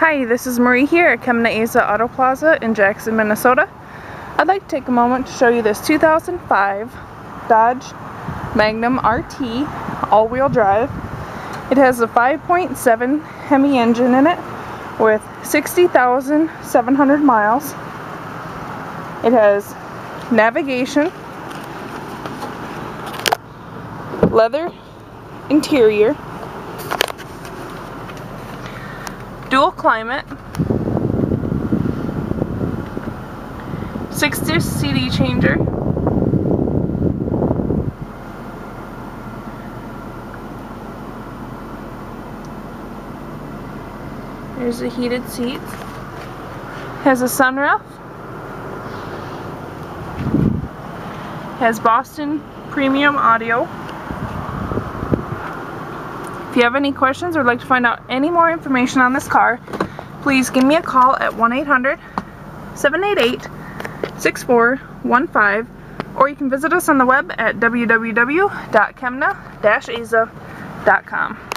Hi, this is Marie here at Kemna Auto Plaza in Jackson, Minnesota. I'd like to take a moment to show you this 2005 Dodge Magnum RT all-wheel drive. It has a 5.7 Hemi engine in it with 60,700 miles. It has navigation, leather interior, dual climate, 6 disc CD changer, There's the heated seats. Has a sunroof. Has Boston Premium Audio. If you have any questions or would like to find out any more information on this car, please give me a call at 1-800-788-6415 or you can visit us on the web at www.kemna-asa.com.